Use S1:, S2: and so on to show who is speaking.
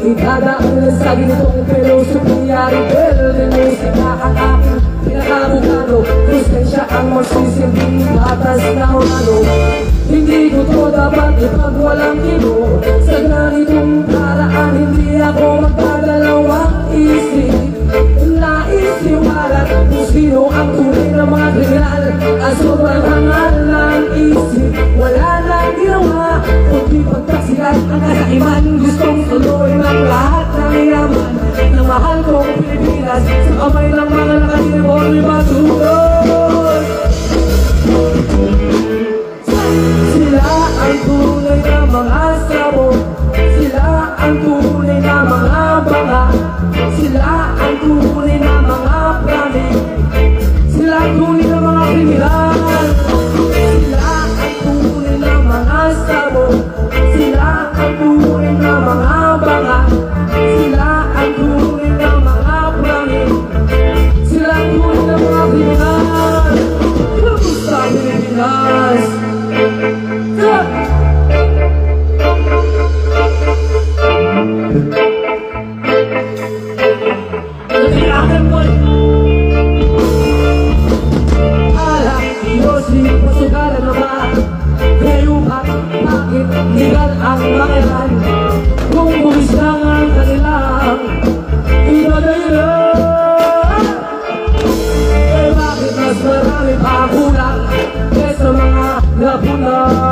S1: Idadaan lang sa gintong piloso Kunyari girl, minusik nakakapin Pinakamugano, kustensya ang magsisilbing Batas na humano Hindi ko to dapat ipag walang kino Sa ganitong paraan hindi ako magpapalala lakas Ang kamay ng mga lakas ni Bonnie Rapunzel.